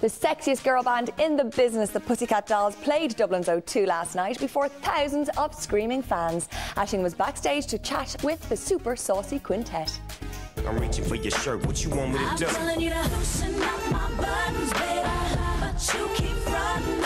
The sexiest girl band in the business, the Pussycat Dolls, played Dublin's O2 last night before thousands of screaming fans. Aisling was backstage to chat with the super saucy quintet. I'm reaching for your shirt. What you want me to do? I'm telling you to loosen up my buttons, baby. But you keep running.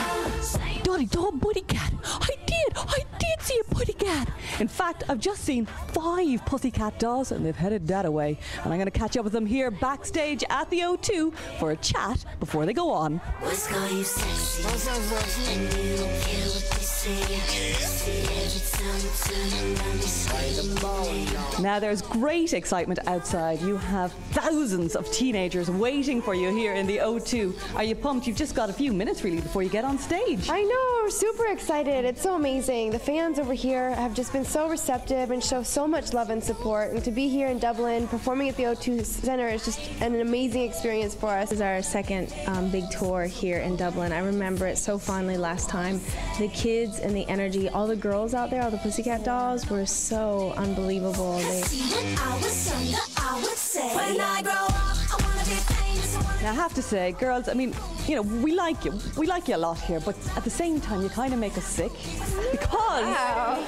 Donny, Dog Buddy Cat. I did. I did see a Putty Cat. In fact, I've just seen five Pussycat dolls and they've headed that away. And I'm going to catch up with them here backstage at the O2 for a chat before they go on. Let's call you sexy. And you don't care what they say. See every time you turn around, they scream. Now, there's great excitement outside. You have thousands of teenagers waiting for you here in the O2. Are you pumped? You've just got a few minutes really before you get on stage. I know, we're super excited. It's so amazing. The fans over here have just been so receptive and show so much love and support. And to be here in Dublin performing at the O2 Centre is just an amazing experience for us. This is our second um, big tour here in Dublin. I remember it so fondly last time. The kids and the energy, all the girls out there, all the Pussycat dolls were so unbelievable. They, Now, I have to say, girls, I mean, you know, we like you. We like you a lot here, but at the same time, you kind of make us sick. Because,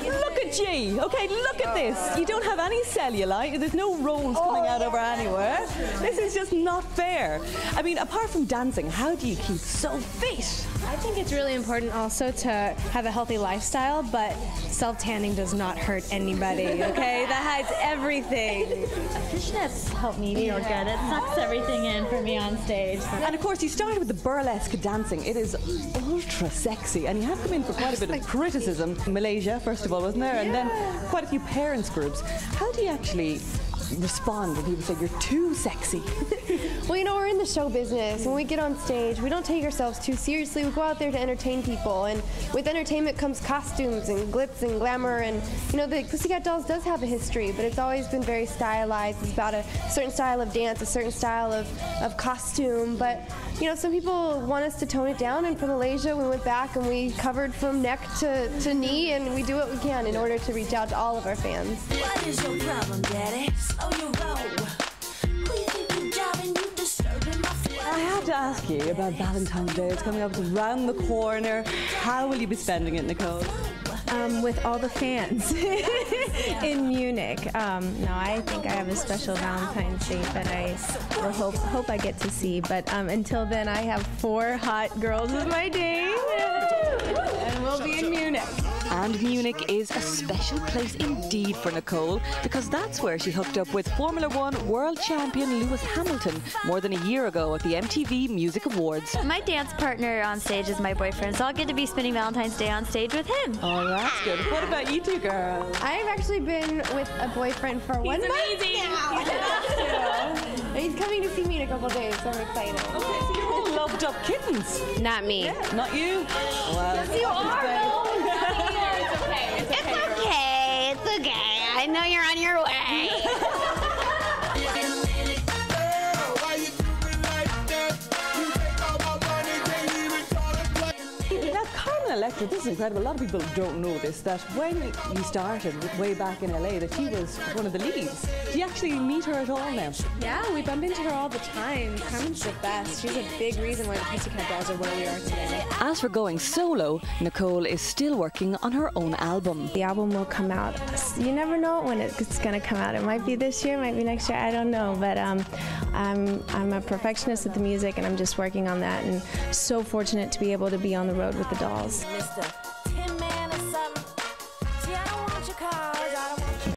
look at you, okay, look at this. You don't have any cellulite, there's no rolls coming out oh. over anywhere. This is just not fair. I mean, apart from dancing, how do you keep so fit? I think it's really important also to have a healthy lifestyle, but self tanning does not hurt anybody, okay? that hides everything. Fishnets help me feel good. It sucks everything in for me on stage. And of course, you started with the burlesque dancing. It is ultra sexy, and you have come in for quite a bit of criticism. Malaysia, first of all, wasn't there? And then quite a few parents' groups. How do you actually respond when people say you're too sexy? Well, you know, we're in the show business. When we get on stage, we don't take ourselves too seriously. We go out there to entertain people. And with entertainment comes costumes and glitz and glamour. And, you know, the Pussycat Dolls does have a history, but it's always been very stylized. It's about a certain style of dance, a certain style of, of costume. But, you know, some people want us to tone it down. And for Malaysia, we went back and we covered from neck to, to knee. And we do what we can in order to reach out to all of our fans. What is your problem, daddy? Slow your roll. Who you think you driving? You disturbing my flow. I have to ask you about Valentine's Day. It's coming up it's around the corner. How will you be spending it, Nicole? Um, with all the fans in Munich. Um, no, I think I have a special Valentine's Day that I will hope, hope I get to see. But um, until then, I have four hot girls with my date. And we'll be in Munich. And Munich is a special place indeed for Nicole because that's where she hooked up with Formula One world champion Lewis Hamilton more than a year ago at the MTV Music Awards. My dance partner on stage is my boyfriend, so I'll get to be spending Valentine's Day on stage with him. Oh, that's good. What about you two girls? I've actually been with a boyfriend for one month now. And he's coming to see me in a couple days, so I'm excited. Okay, so you're all loved up kittens. Not me. Not you? Well, You are. Carmen this is incredible. A lot of people don't know this, that when you started way back in LA, that she was one of the leads. Do you actually meet her at all now? Yeah, we bump into her all the time. Carmen's the best. She's a big reason why the Pussycat Dolls are where we are today. As for going solo, Nicole is still working on her own album. The album will come out. You never know when it's going to come out. It might be this year, might be next year. I don't know. But um, I'm I'm a perfectionist with the music, and I'm just working on that. And so fortunate to be able to be on the road with the dolls. Mr.